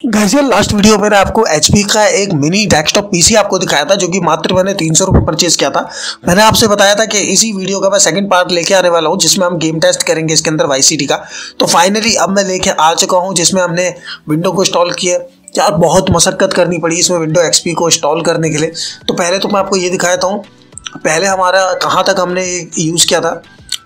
Guys last video में आपको HP का एक मिनी डेस्कटॉप पीसी आपको दिखाया था, जो कि मात्र मैंने तीन सौ रुपये परचेज किया था। मैंने आपसे बताया था कि इसी वीडियो का मैं सेकंड पार्ट लेके आने वाला हूँ, जिसमें हम गेम टेस्ट करेंगे इसके अंदर वाईसीटी का। तो फाइनली अब मैं लेके आ चुका हूँ, जिसमें हमने विंडो को इंस्टॉल किया। यार, बहुत मशक्क़त करनी पड़ी इसमें विंडो एक्स को इंस्टॉल करने के लिए। तो पहले तो मैं आपको ये दिखाता हूँ, पहले हमारा कहाँ तक हमने यूज़ किया था।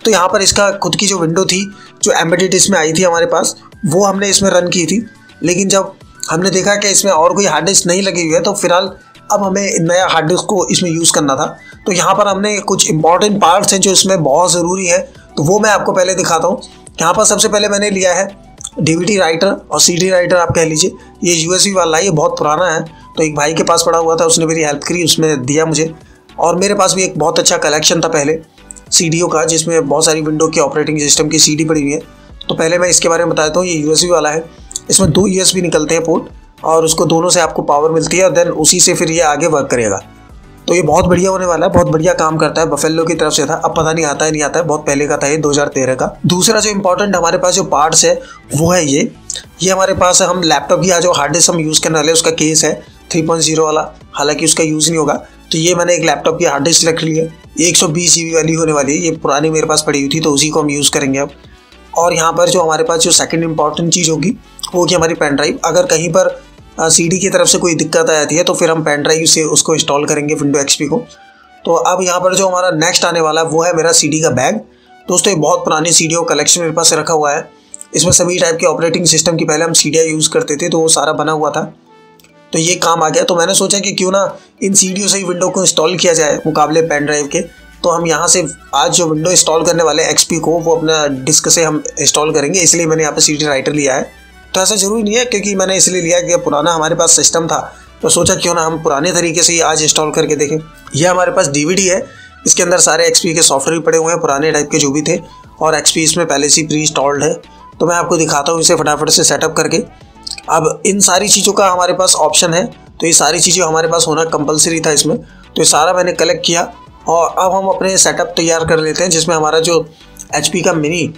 तो यहाँ पर इसका खुद की जो विंडो थी, जो एम्बेडेड इसमें आई थी हमारे पास, वो हमने इसमें रन की थी। लेकिन जब हमने देखा कि इसमें और कोई हार्ड डिस्क नहीं लगी हुई है तो फ़िलहाल अब हमें नया हार्ड डिस्क को इसमें यूज़ करना था। तो यहाँ पर हमने कुछ इंपॉर्टेंट पार्ट्स हैं जो इसमें बहुत ज़रूरी है तो वो मैं आपको पहले दिखाता हूँ। यहाँ पर सबसे पहले मैंने लिया है डी राइटर और सीडी राइटर आप कह लीजिए। ये यूएससी वाला है, ये बहुत पुराना है तो एक भाई के पास पड़ा हुआ था, उसने मेरी हेल्प करी उसमें दिया मुझे। और मेरे पास भी एक बहुत अच्छा कलेक्शन था पहले सीडीओ का, जिसमें बहुत सारी विंडो की ऑपरेटिंग सिस्टम की सीडी पड़ी हुई है। तो पहले मैं इसके बारे में बताता हूँ, ये यू वाला है। इसमें दो यू निकलते हैं पोर्ट और उसको दोनों से आपको पावर मिलती है और देन उसी से फिर ये आगे वर्क करेगा। तो ये बहुत बढ़िया होने वाला है, बहुत बढ़िया काम करता है बफेलो की तरफ़ से था। अब पता नहीं आता है, नहीं आता है, बहुत पहले का था ये 2013 का। दूसरा जो इंपॉर्टेंट हमारे पास जो पार्ट्स है, वो है ये। ये हमारे पास हम लैपटॉप की जो हार्ड डिस्क हम यूज़ करने वाले उसका केस है 3.0 वाला। हालाँकि उसका यूज़ नहीं होगा। तो ये मैंने एक लैपटॉप की हार्ड डिस्क रख ली है। एक सौ वाली होने वाली है। ये पुरानी मेरे पास पड़ी हुई थी तो उसी को हम यूज़ करेंगे अब। और यहाँ पर जो हमारे पास जो सेकंड इंपॉर्टेंट चीज़ होगी, वो होगी हमारी पेन ड्राइव अगर कहीं पर सी डी की तरफ़ से कोई दिक्कत आ जाती है तो फिर हम पेन ड्राइव से उसको इंस्टॉल करेंगे विंडो एक्सपी को। तो अब यहाँ पर जो हमारा नेक्स्ट आने वाला है, वो है मेरा सीडी का बैग दोस्तों, ये बहुत पुरानी सी डी कलेक्शन मेरे पास रखा हुआ है। इसमें सभी टाइप के ऑपरेटिंग सिस्टम की पहले हम सी यूज़ करते थे तो वो सारा बना हुआ था। तो ये काम आ गया। तो मैंने सोचा कि क्यों ना इन सी से ही विंडो को इंस्टॉल किया जाए, मुकाबले पेन ड्राइव के। तो हम यहाँ से आज जो विंडो इंस्टॉल करने वाले एक्सपी को, वो अपना डिस्क से हम इंस्टॉल करेंगे। इसलिए मैंने यहाँ पर सी राइटर लिया है। तो ऐसा ज़रूरी नहीं है, क्योंकि मैंने इसलिए लिया कि पुराना हमारे पास सिस्टम था। तो सोचा क्यों ना हम पुराने तरीके से ही आज इंस्टॉल करके देखें। यह हमारे पास डीवीडी है। इसके अंदर सारे एक्सपी के सॉफ्टवेयर पड़े हुए हैं, पुराने टाइप के जो भी थे। और एक्सपी इसमें पहले से ही प्री इंस्टॉल्ड है। तो मैं आपको दिखाता हूँ इसे फटाफट से सेटअप करके। अब इन सारी चीज़ों का हमारे पास ऑप्शन है। तो ये सारी चीज़ें हमारे पास होना कंपलसरी था इसमें। तो ये सारा मैंने कलेक्ट किया। और अब हम अपने सेटअप तैयार कर लेते हैं जिसमें हमारा जो एचपी का मिनी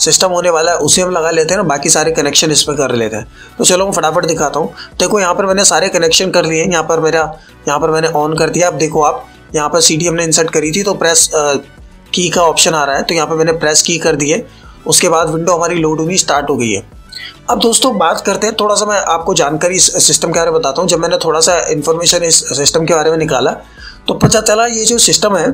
सिस्टम होने वाला है उसे हम लगा लेते हैं ना बाकी सारे कनेक्शन इस पर कर लेते हैं। तो चलो मैं फटाफट दिखाता हूँ। देखो यहाँ पर मैंने सारे कनेक्शन कर लिए यहाँ पर मेरा यहाँ पर मैंने ऑन कर दिया। अब देखो आप यहाँ पर सीडी हमने इंसर्ट करी थी तो प्रेस आ, की का ऑप्शन आ रहा है। तो यहाँ पर मैंने प्रेस की कर दी है। उसके बाद विंडो हमारी लोड होनी स्टार्ट हो गई है। अब दोस्तों बात करते हैं। थोड़ा सा मैं आपको जानकारी इस सिस्टम के बारे में बताता हूँ। जब मैंने थोड़ा सा इन्फॉर्मेशन इस सिस्टम के बारे में निकाला तो पता चला ये जो सिस्टम है,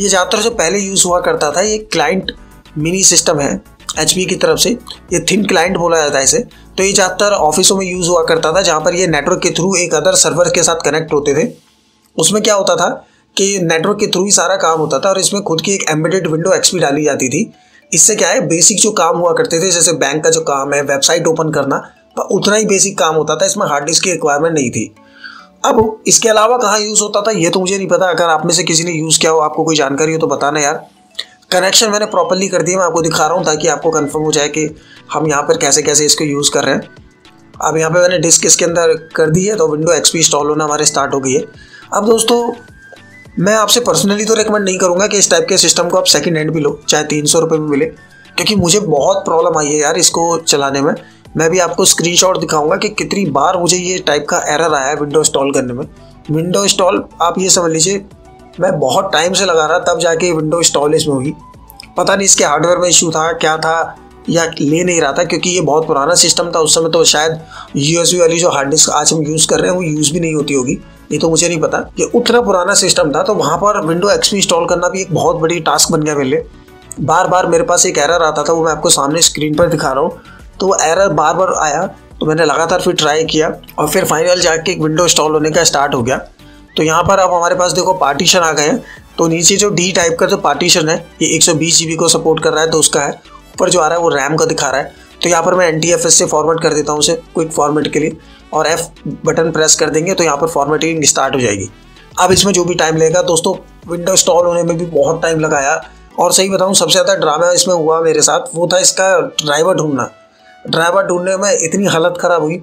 ये ज़्यादातर जो पहले यूज़ हुआ करता था, ये क्लाइंट मिनी सिस्टम है एचपी की तरफ़ से। ये थिन क्लाइंट बोला जाता है इसे। तो ये ज़्यादातर ऑफिसों में यूज़ हुआ करता था, जहाँ पर ये नेटवर्क के थ्रू एक अदर सर्वर के साथ कनेक्ट होते थे। उसमें क्या होता था कि नेटवर्क के थ्रू ही सारा काम होता था और इसमें खुद की एक एम्बेडेड विंडो एक्सपी डाली जाती थी। इससे क्या है बेसिक जो काम हुआ करते थे, जैसे बैंक का जो काम है वेबसाइट ओपन करना, उतना ही बेसिक काम होता था, इसमें हार्ड डिस्क की रिक्वायरमेंट नहीं थी। अब इसके अलावा कहाँ यूज़ होता था, ये तो मुझे नहीं पता। अगर आप में से किसी ने यूज़ किया हो, आपको कोई जानकारी हो तो बताना यार। कनेक्शन मैंने प्रॉपरली कर दिया, मैं आपको दिखा रहा हूँ ताकि आपको कंफर्म हो जाए कि हम यहाँ पर कैसे कैसे इसको यूज़ कर रहे हैं। अब यहाँ पे मैंने डिस्क इसके अंदर कर दी है तो विंडो एक्सपी इंस्टॉल होना हमारे स्टार्ट हो गई है। अब दोस्तों, मैं आपसे पर्सनली तो रिकमेंड नहीं करूँगा कि इस टाइप के सिस्टम को आप सेकेंड हैंड भी लो, चाहे तीन सौ रुपये में मिले। क्योंकि मुझे बहुत प्रॉब्लम आई है यार इसको चलाने में। मैं भी आपको स्क्रीनशॉट दिखाऊँगा कि कितनी बार मुझे ये टाइप का एरर आया है विंडो इंस्टॉल करने में। विंडो इंस्टॉल आप ये समझ लीजिए, मैं बहुत टाइम से लगा रहा, तब जाके विंडो इंस्टॉल इसमें होगी पता नहीं इसके हार्डवेयर में इशू था, क्या था, या ले नहीं रहा था, क्योंकि ये बहुत पुराना सिस्टम था, उस समय तो शायद यू वाली जो हार्ड डिस्क आज हम यूज़ कर रहे हैं, वो यूज़ भी नहीं होती होगी। ये तो मुझे नहीं पता। कि उतना पुराना सिस्टम था तो वहाँ पर विंडो एक्सपी इंस्टॉल करना भी एक बहुत बड़ी टास्क बन गया मेरे लिए। बार बार मेरे पास एक एरर आता था, वो मैं आपको सामने स्क्रीन पर दिखा रहा हूँ। तो वो एरर बार बार आया तो मैंने लगातार फिर ट्राई किया और फिर फाइनल जाके एक विंडो इंस्टॉल होने का स्टार्ट हो गया। तो यहाँ पर अब हमारे पास देखो पार्टीशन आ गए हैं। तो नीचे जो डी टाइप का जो पार्टीशन है, ये एक सौ को सपोर्ट कर रहा है तो उसका है। ऊपर जो आ रहा है वो रैम का दिखा रहा है। तो यहाँ पर मैं एन टी से फॉर्मेट कर देता हूँ उसे क्विक फॉर्मेट के लिए और एफ़ बटन प्रेस कर देंगे तो यहाँ पर फॉर्मेटिंग स्टार्ट हो जाएगी। अब इसमें जो भी टाइम लगेगा, दोस्तों विंडो इंस्टॉल होने में भी बहुत टाइम लगाया। और सही बताऊँ, सबसे ज़्यादा ड्रामा इसमें हुआ मेरे साथ, वो था इसका ड्राइवर ढूंढना। ड्राइवर ढूँढने में इतनी हालत ख़राब हुई।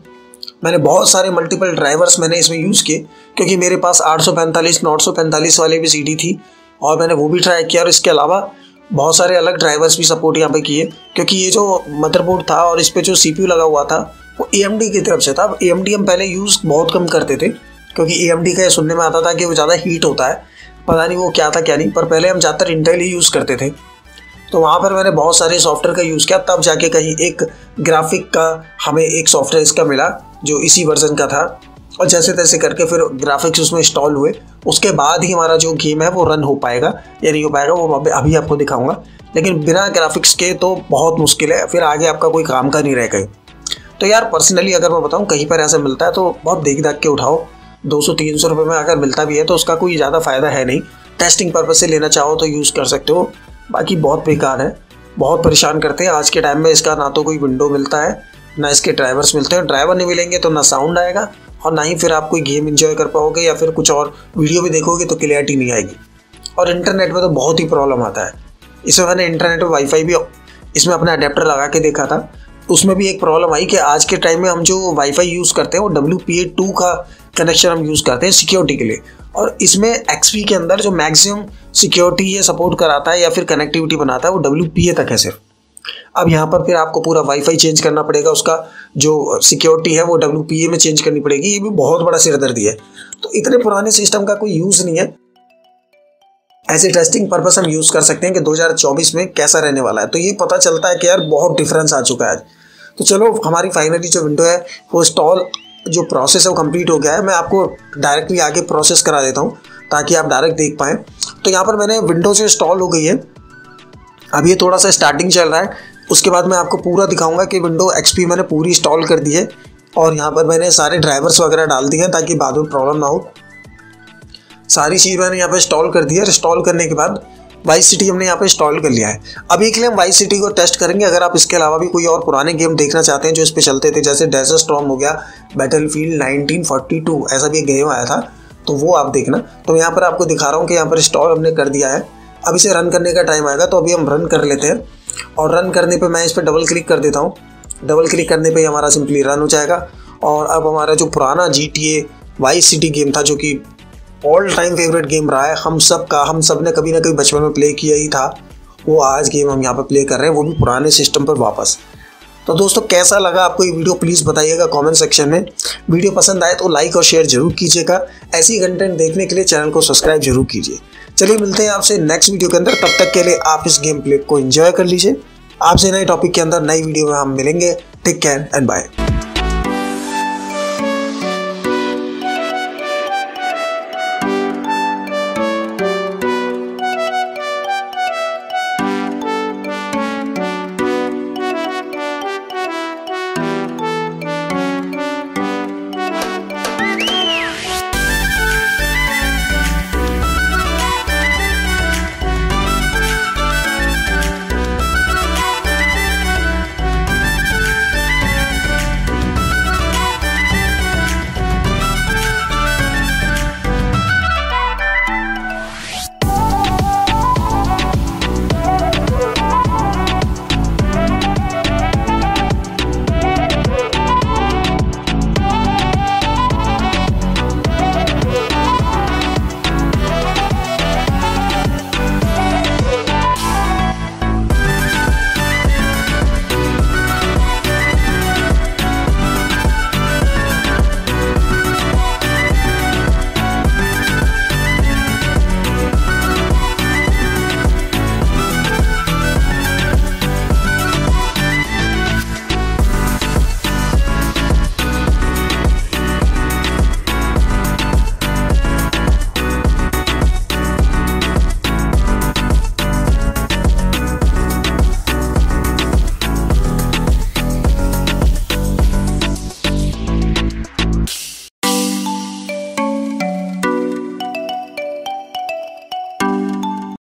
मैंने बहुत सारे मल्टीपल ड्राइवर्स मैंने इसमें यूज़ किए, क्योंकि मेरे पास आठ सौ पैंतालीस, नौ सौ पैंतालीस वाले भी सीडी थी, और मैंने वो भी ट्राई किया, और इसके अलावा बहुत सारे अलग ड्राइवर्स भी सपोर्ट यहाँ पे किए, क्योंकि ये जो मदरबोर्ड था और इस पर जो सीपीयू लगा हुआ था, वो ए की तरफ़ से था। ए हम पहले यूज़ बहुत कम करते थे, क्योंकि ए का सुनने में आता था कि वो ज़्यादा हीट होता है, पता नहीं वो क्या था, क्या नहीं, पर पहले हम ज़्यादातर इंटेल ही यूज़ करते थे। तो वहाँ पर मैंने बहुत सारे सॉफ्टवेयर का यूज़ किया, तब जाके कहीं एक ग्राफिक का हमें एक सॉफ्टवेयर इसका मिला, जो इसी वर्जन का था। और जैसे तैसे करके फिर ग्राफिक्स उसमें इंस्टॉल हुए। उसके बाद ही हमारा जो गेम है, वो रन हो पाएगा। या नहीं हो पाएगा, वो अभी आपको दिखाऊँगा। लेकिन बिना ग्राफिक्स के तो बहुत मुश्किल है। फिर आगे आपका कोई काम का नहीं रह गए तो यार पर्सनली अगर मैं बताऊँ, कहीं पर ऐसा मिलता है तो बहुत देख दाख के उठाओ। दो सौ, तीन सौ रुपये में अगर मिलता भी है तो उसका कोई ज़्यादा फ़ायदा है नहीं। टेस्टिंग पर्पज से लेना चाहो तो यूज़ कर सकते हो। बाकी बहुत बेकार है। बहुत परेशान करते हैं। आज के टाइम में इसका ना तो कोई विंडो मिलता है, ना इसके ड्राइवर्स मिलते हैं। ड्राइवर नहीं मिलेंगे तो ना साउंड आएगा और ना ही फिर आप कोई गेम इन्जॉय कर पाओगे या फिर कुछ और वीडियो भी देखोगे तो क्लियरिटी नहीं आएगी। और इंटरनेट में तो बहुत ही प्रॉब्लम आता है। इसमें मैंने इंटरनेट में वाईफाई भी, इसमें अपना अडेप्टर लगा के देखा था। उसमें भी एक प्रॉब्लम आई कि आज के टाइम में हम जो वाईफाई यूज़ करते हैं वो डब्ल्यू पी ए टू का कनेक्शन हम यूज़ करते हैं सिक्योरिटी के लिए। और इसमें एक्सपी के अंदर जो मैक्सिमम सिक्योरिटी ये सपोर्ट कराता है या फिर कनेक्टिविटी बनाता है, वो डब्ल्यू पी ए तक है सिर्फ़। अब यहाँ पर फिर आपको पूरा वाईफाई चेंज करना पड़ेगा, उसका जो सिक्योरिटी है वो डब्ल्यू पी ए में चेंज करनी पड़ेगी। ये भी बहुत बड़ा सिरदर्दी है। तो इतने पुराने सिस्टम का कोई यूज़ नहीं है। ए टेस्टिंग पर्पज हम यूज़ कर सकते हैं कि 2024 में कैसा रहने वाला है। तो ये पता चलता है कि यार बहुत डिफरेंस आ चुका है आज। तो चलो, हमारी फाइनली जो विंडो है, वो इंस्टॉल जो प्रोसेस है वो कंप्लीट हो गया है। मैं आपको डायरेक्टली आगे प्रोसेस करा देता हूँ, ताकि आप डायरेक्ट देख पाएँ। तो यहाँ पर मैंने विंडो से इंस्टॉल हो गई है। अब ये थोड़ा सा स्टार्टिंग चल रहा है। उसके बाद मैं आपको पूरा दिखाऊँगा कि विंडो एक्सपी मैंने पूरी इंस्टॉल कर दी है। और यहाँ पर मैंने सारे ड्राइवर्स वगैरह डाल दिए हैं, ताकि बाद में प्रॉब्लम ना हो। सारी चीज़ मैंने यहाँ पर इंस्टॉल कर दी है। इंस्टॉल करने के बाद वाई सिटी हमने यहाँ पे इंस्टॉल कर लिया है। अभी के लिए हम वाई सिटी को टेस्ट करेंगे। अगर आप इसके अलावा भी कोई और पुराने गेम देखना चाहते हैं जो इस पर चलते थे, जैसे डेजर स्ट्रॉम हो गया बैटल फ़ील्ड ऐसा भी एक गेम आया था तो वो आप देखना। तो यहाँ पर आपको दिखा रहा हूँ कि यहाँ पर इंस्टॉल हमने कर दिया है। अब इसे रन करने का टाइम आएगा तो अभी हम रन कर लेते हैं। और रन करने पे मैं इस पर डबल क्लिक कर देता हूँ। डबल क्लिक करने पे हमारा सिंपली रन हो जाएगा। और अब हमारा जो पुराना G T A vice city game था, जो कि ऑल टाइम फेवरेट गेम रहा है। हम सब का हम सबने कभी ना कभी बचपन में प्ले किया ही था। वो आज गेम हम यहाँ पर प्ले कर रहे हैं, वो भी पुराने सिस्टम पर वापस। तो दोस्तों, कैसा लगा आपको ये वीडियो प्लीज़ बताइएगा कमेंट सेक्शन में। वीडियो पसंद आए तो लाइक और शेयर ज़रूर कीजिएगा। ऐसी कंटेंट देखने के लिए चैनल को सब्सक्राइब ज़रूर कीजिए। चलिए मिलते हैं आपसे नेक्स्ट वीडियो के अंदर। तब तक के लिए आप इस गेम प्ले को एंजॉय कर लीजिए। आपसे नए टॉपिक के अंदर नई वीडियो में हम मिलेंगे। Take care and bye